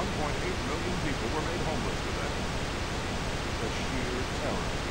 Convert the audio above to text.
1.8 million people were made homeless today. The sheer terror